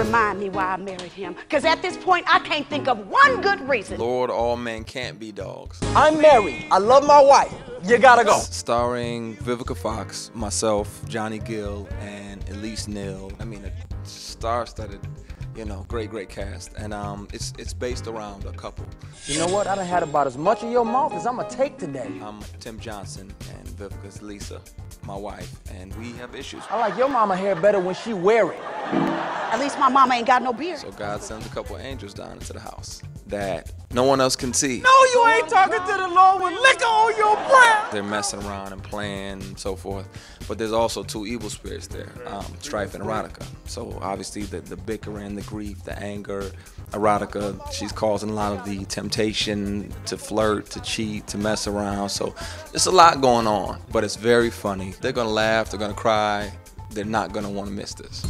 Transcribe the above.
Remind me why I married him. Because at this point, I can't think of one good reason. Lord, all men can't be dogs. I'm married. I love my wife. You gotta go. Starring Vivica Fox, myself, Johnny Gill, and Elise Neal. I mean, a star-studded, you know, great, great cast. And um, it's it's based around a couple. You know what? I done had about as much of your mouth as I'ma take today. I'm Tim Johnson, and Vivica's Lisa, my wife, and we have issues. I like your mama hair better when she wear it. At least my mama ain't got no beard. So God sends a couple of angels down into the house that no one else can see. No, you ain't talking to the Lord with liquor on your breath. They're messing around and playing and so forth. But there's also two evil spirits there, um, Strife and Erotica. So obviously the, the bickering, the grief, the anger. Erotica, she's causing a lot of the temptation to flirt, to cheat, to mess around. So there's a lot going on, but it's very funny. They're gonna laugh, they're gonna cry, they're not gonna wanna miss this.